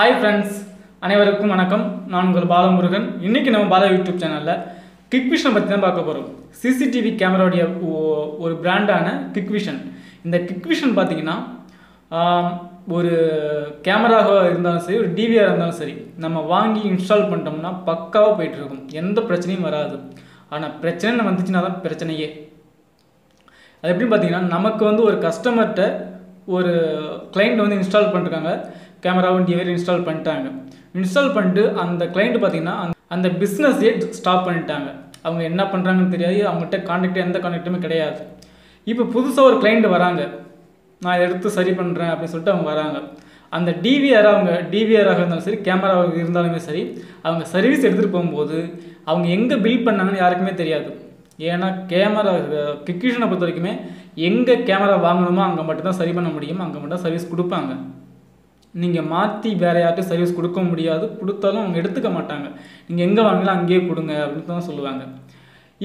Hi friends அனைவருக்கும் வணக்கம். நான் உங்கள் பாலமுருகன். இன்றைக்கி நம்ம பாலா யூடியூப் சேனலில் கிக்விஷனை பற்றி தான் பார்க்க போகிறோம் சிசிடிவி கேமராவுடைய ஒரு பிராண்டான கிக்விஷன் இந்த கிக்விஷன் பார்த்திங்கன்னா பார்த்தீங்கன்னா ஒரு கேமராவாக இருந்தாலும் சரி ஒரு டிவிஆர் இருந்தாலும் சரி நம்ம வாங்கி இன்ஸ்டால் பண்ணிட்டோம்னா பக்காவாக போயிட்டுருக்கும். எந்த பிரச்சனையும் வராது. ஆனால் பிரச்சனை வந்துச்சுன்னா தான் பிரச்சனையே. அது எப்படின்னு பார்த்தீங்கன்னா நமக்கு வந்து ஒரு கஸ்டமர்கிட்ட ஒரு கிளைண்ட் வந்து இன்ஸ்டால் பண்ணிருக்காங்க. கேமராவும் டிவிஆர் இன்ஸ்டால் பண்ணிட்டாங்க. இன்ஸ்டால் பண்ணிட்டு அந்த கிளைண்ட் பார்த்தீங்கன்னா அந்த- அந்த பிஸ்னஸே ஸ்டாப் பண்ணிட்டாங்க. அவங்க என்ன பண்ணுறாங்கன்னு தெரியாது. அவங்ககிட்ட கான்டாக்ட் எந்த கான்டாக்ட்டுமே கிடையாது. இப்போ புதுசாக ஒரு கிளைண்ட் வராங்க. நான் இதை எடுத்து சரி பண்ணுறேன் அப்படின்னு சொல்லிட்டு அவங்க வராங்க. அந்த டிவிஆராக அவங்க டிவிஆராக இருந்தாலும் சரி கேமராவாக இருந்தாலுமே சரி அவங்க சர்வீஸ் எடுத்துகிட்டு போகும்போது அவங்க எங்கே பில் பண்ணாங்கன்னு யாருக்குமே தெரியாது. ஏன்னா கேமரா கிக்யூஷனை பொறுத்த வரைக்குமே எங்கே கேமரா வாங்கணுமோ அங்கே மட்டும்தான் சரி பண்ண முடியும். அங்கே மட்டும் சர்வீஸ் கொடுப்பாங்க. நீங்கள் மாற்றி வேறு யார்ட்டும் சர்வீஸ் கொடுக்க முடியாது. கொடுத்தாலும் அவங்க எடுத்துக்க மாட்டாங்க. நீங்கள் எங்கே வாங்கினா அங்கேயே கொடுங்க அப்படின்னு தான் சொல்லுவாங்க.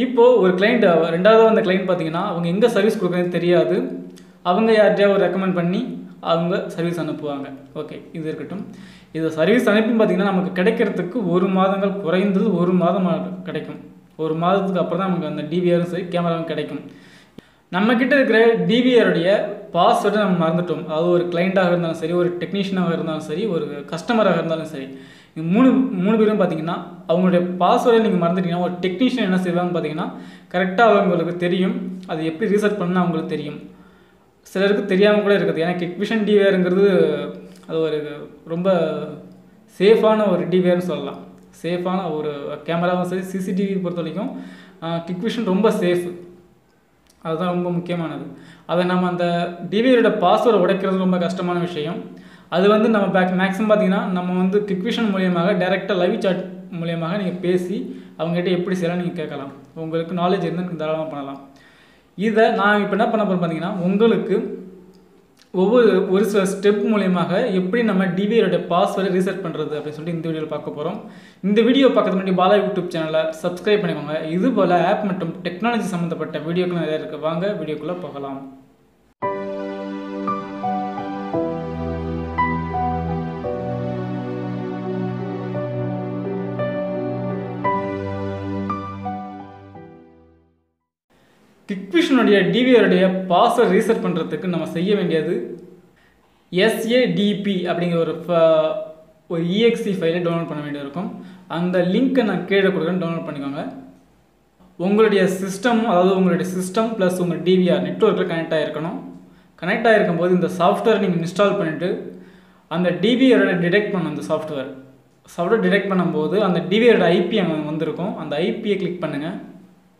இப்போது ஒரு கிளைண்ட் ரெண்டாவது அந்த கிளைண்ட் பார்த்தீங்கன்னா அவங்க எங்கே சர்வீஸ் கொடுக்குறதுன்னு தெரியாது. அவங்க யார்கிட்டயாவது ரெக்கமெண்ட் பண்ணி அவங்க சர்வீஸ் அனுப்புவாங்க. ஓகே இது இருக்கட்டும். இது சர்வீஸ் அனுப்பின்னு பார்த்தீங்கன்னா நமக்கு கிடைக்கிறதுக்கு ஒரு மாதங்கள் குறைந்தது ஒரு மாதம் கிடைக்கும். ஒரு மாதத்துக்கு அப்புறம் தான் நமக்கு அந்த டிவிஆரும் சரி கேமராவும் கிடைக்கும். நம்மக்கிட்ட இருக்கிற டிவிஆருடைய பாஸ்வேர்டை நம்ம மறந்துட்டோம். அதாவது ஒரு கிளைண்ட்டாக இருந்தாலும் சரி ஒரு டெக்னீஷியனாக இருந்தாலும் சரி ஒரு கஸ்டமராக இருந்தாலும் சரி. மூணு மூணு பேரும் பார்த்தீங்கன்னா அவங்களுடைய பாஸ்வேர்டை நீங்கள் மறந்துட்டீங்கன்னா ஒரு டெக்னீஷியன் என்ன செய்வாங்கன்னு பார்த்தீங்கன்னா கரெக்டாக அவங்களுக்கு தெரியும். அது எப்படி ரீசெட் பண்ணால் அவங்களுக்கு தெரியும். சிலருக்கு தெரியாமல் கூட இருக்குது. ஏன்னா கிக்விஷன் டிவிஆருங்கிறது அது ஒரு ரொம்ப சேஃபான ஒரு டிவிஆர்னு சொல்லலாம். சேஃபான ஒரு கேமராவும் சரி சிசிடிவி பொறுத்த வரைக்கும் கிக்விஷன் ரொம்ப சேஃப் அதுதான் ரொம்ப முக்கியமானது. அதை நம்ம அந்த டிவிஆரோட பாஸ்வேர்டை உடைக்கிறது ரொம்ப கஷ்டமான விஷயம். அது வந்து நம்ம பேக் மேக்ஸிமம் பார்த்தீங்கன்னா நம்ம வந்து டிக்விஷன் மூலியமாக டேரெக்டாக லைவ் சாட் மூலியமாக நீங்கள் பேசி அவங்ககிட்ட எப்படி செய்யலாம் நீங்கள் கேட்கலாம். உங்களுக்கு நாலேஜ் இருந்தால் நீங்கள் தாராளமாக பண்ணலாம். இதை நான் இப்போ என்ன பண்ண போகிறேன் பார்த்தீங்கன்னா உங்களுக்கு ஒவ்வொரு ஒரு சில ஸ்டெப் மூலியமாக எப்படி நம்ம டிவியோட பாஸ்வேர்டை ரீசெட் பண்ணுறது அப்படின்னு சொல்லிட்டு இந்த வீடியோவில் பார்க்க போகிறோம் இந்த வீடியோ பார்க்கறது முன்னாடி பாலா யூடியூப் சேனலை சப்ஸ்கிரைப் பண்ணிக்கோங்க. இது போல் ஆப் மற்றும் டெக்னாலஜி சம்மந்தப்பட்ட வீடியோக்கள் நிறைய இருக்குது வாங்க வீடியோக்குள்ளே போகலாம். டிக்விஷனுடைய டிவியருடைய பாஸ்வேர்ட் ரீசெட் பண்ணுறதுக்கு நம்ம செய்ய வேண்டியது எஸ்ஏடிபி அப்படிங்கிற ஒரு ஃப- ஒரு இஎக்ஸி ஃபைலை டவுன்லோட் பண்ண வேண்டியது இருக்கும். அந்த லிங்க்கை நான் கீழே கொடுக்குறேன் டவுன்லோட் பண்ணிக்கோங்க. உங்களுடைய சிஸ்டம் அதாவது உங்களுடைய சிஸ்டம் ப்ளஸ் உங்கள் டிவிஆர் நெட்ஒர்க்கில் கனெக்ட் ஆகிருக்கணும் கனெக்ட் ஆகிருக்கும் போது இந்த சாஃப்ட்வேர் நீங்கள் இன்ஸ்டால் பண்ணிவிட்டு அந்த டிவிஆரோட டிடெக்ட் பண்ணும் அந்த சாஃப்ட்வேர் சாஃப்ட்வேர் டிடெக்ட் பண்ணும்போது அந்த டிவிஆரோட ஐபி அங்கே வந்திருக்கும். அந்த ஐபியை கிளிக் பண்ணுங்கள்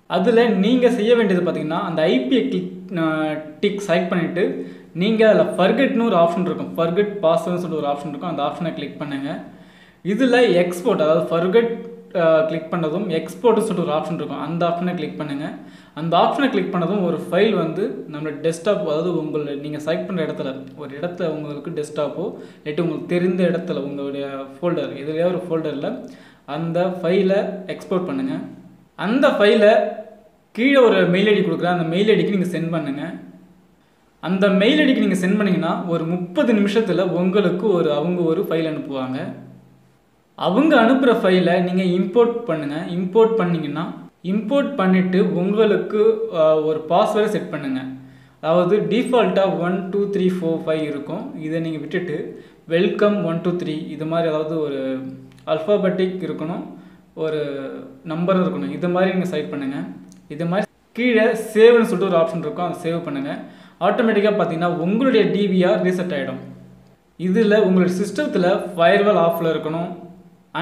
அதில் நீங்கள் செய்ய வேண்டியது பார்த்தீங்கன்னா அந்த ஐபிஐ கிளிக் டிக் செலக்ட் பண்ணிவிட்டு நீங்கள் அதில் ஃபர்கெட்னு ஒரு ஆப்ஷன் இருக்கும். ஃபர்கெட் பாஸ்வேர்ட்னு சொல்லிட்டு ஒரு ஆப்ஷன் இருக்கும். அந்த ஆப்ஷனை கிளிக் பண்ணுங்கள் இதில் எக்ஸ்போர்ட் அதாவது ஃபர்கெட் கிளிக் பண்ணதும் எக்ஸ்போர்ட்னு சொல்லிட்டு ஒரு ஆப்ஷன் இருக்கும். அந்த ஆப்ஷனை கிளிக் பண்ணுங்கள் அந்த ஆப்ஷனை கிளிக் பண்ணதும் ஒரு ஃபைல் வந்து நம்மளோட டெஸ்க்டாப் அதாவது உங்களை நீங்கள் செலக்ட் பண்ணுற இடத்துல ஒரு இடத்துல உங்களுக்கு டெஸ்க்டாப்போ இல்லாட்டி உங்களுக்கு தெரிந்த இடத்துல உங்களுடைய ஃபோல்டர் எதுலையோ ஒரு ஃபோல்டரில் அந்த ஃபைலை எக்ஸ்போர்ட் பண்ணுங்கள் அந்த ஃபைலை கீழே ஒரு மெயில் ஐடி கொடுக்குறேன். அந்த மெயில் ஐடிக்கு நீங்கள் சென்ட் பண்ணுங்கள் அந்த மெயில் ஐடிக்கு நீங்கள் சென்ட் பண்ணிங்கன்னா ஒரு முப்பது நிமிஷத்தில் உங்களுக்கு ஒரு அவங்க ஒரு ஃபைல் அனுப்புவாங்க. அவங்க அனுப்புகிற ஃபைலை நீங்கள் இம்போர்ட் பண்ணுங்கள் இம்போர்ட் பண்ணிங்கன்னா இம்போர்ட் பண்ணிவிட்டு உங்களுக்கு ஒரு பாஸ்வேர்டை செட் பண்ணுங்கள் அதாவது டிஃபால்ட்டாக one two three four five இருக்கும். இதை நீங்கள் விட்டுட்டு வெல்கம் ஒன் டூ த்ரீ இது மாதிரி அதாவது ஒரு அல்ஃபாபெட்டிக் இருக்கணும். ஒரு நம்பர் இருக்கணும். இது மாதிரி நீங்கள் செலக்ட் பண்ணுங்கள் இது மாதிரி கீழே சேவ்னு சொல்லிட்டு ஒரு ஆப்ஷன் இருக்கும். அதை சேவ் பண்ணுங்கள் ஆட்டோமேட்டிக்காக பார்த்தீங்கன்னா உங்களுடைய டிவிஆர் ரீசெட் ஆகிடும் இதில் உங்களுடைய சிஸ்டத்தில் ஃபயர்வால் ஆஃபில் இருக்கணும்.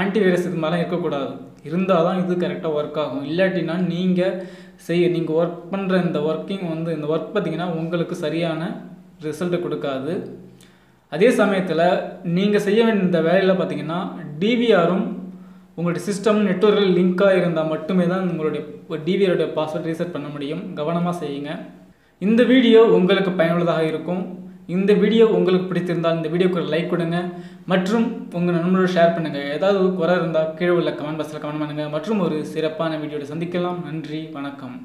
ஆன்டிவைரஸ் இது மாதிரிலாம் இருக்கக்கூடாது. இருந்தால் தான் இது கரெக்டாக ஒர்க் ஆகும். இல்லாட்டினா நீங்கள் செய்ய நீங்கள் ஒர்க் பண்ணுற இந்த ஒர்க்கிங் வந்து இந்த ஒர்க் பார்த்தீங்கன்னா உங்களுக்கு சரியான ரிசல்ட்டு கொடுக்காது. அதே சமயத்தில் நீங்கள் செய்ய வேண்டிய இந்த வேலையில் பார்த்தீங்கன்னா டிவிஆரும் உங்களுடைய சிஸ்டம் நெட்ஒர்க்கில் லிங்காக இருந்தால் மட்டுமே தான் உங்களுடைய டிவியருடைய பாஸ்வேர்ட் ரீசெட் பண்ண முடியும். கவனமாக செய்யுங்க. இந்த வீடியோ உங்களுக்கு பயனுள்ளதாக இருக்கும். இந்த வீடியோ உங்களுக்கு பிடித்திருந்தால் இந்த வீடியோக்கு ஒரு லைக் கொடுங்க. மற்றும் உங்கள் நண்பரோட ஷேர் பண்ணுங்கள் ஏதாவது குறை இருந்தால் கீழே உள்ள கமெண்ட் பாக்ஸில் கமெண்ட் பண்ணுங்கள் மற்றும் ஒரு சிறப்பான வீடியோவில் சந்திக்கலாம். நன்றி. வணக்கம்.